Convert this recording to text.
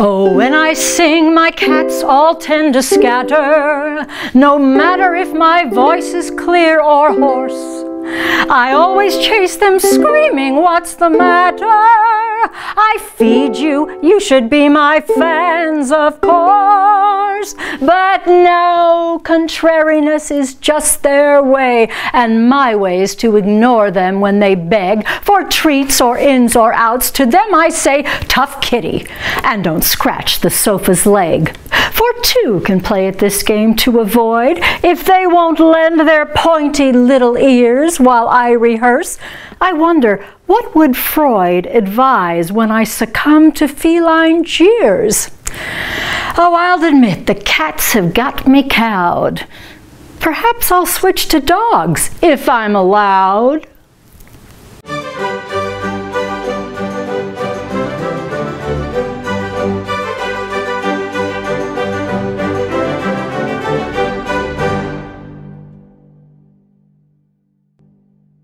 Oh, when I sing, my cats all tend to scatter, no matter if my voice is clear or hoarse. I always chase them screaming, what's the matter? I feed you, you should be my fans, of course. But no, contrariness is just their way, and my way is to ignore them when they beg for treats or ins or outs. To them I say, tough kitty, and don't scratch the sofa's leg. For two can play at this game to avoid if they won't lend their pointy little ears while I rehearse. I wonder, what would Freud advise when I succumb to feline jeers? Oh, I'll admit the cats have got me cowed. Perhaps I'll switch to dogs if I'm allowed.